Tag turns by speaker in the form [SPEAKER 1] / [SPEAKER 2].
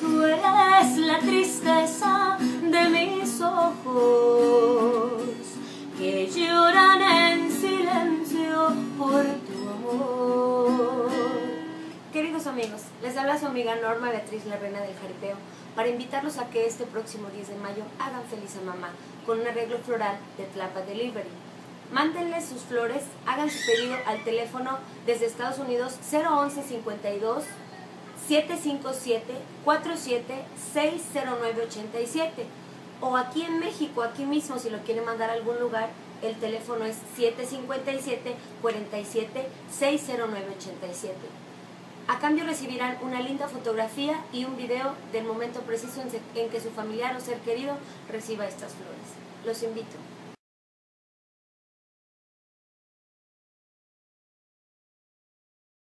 [SPEAKER 1] Tú eres la tristeza de mis ojos que lloran en silencio por tu amor. Queridos amigos, les habla su amiga Norma Beatriz, la reina del jaripeo, para invitarlos a que este próximo 10 de mayo hagan feliz a mamá con un arreglo floral de Tlapa Delivery. Mándenle sus flores, hagan su pedido al teléfono desde Estados Unidos 011 52 757 47 60987 o aquí en México, aquí mismo si lo quieren mandar a algún lugar, el teléfono es 757 47 60987. A cambio recibirán una linda fotografía y un video del momento preciso en que su familiar o ser querido reciba estas flores. Los invito.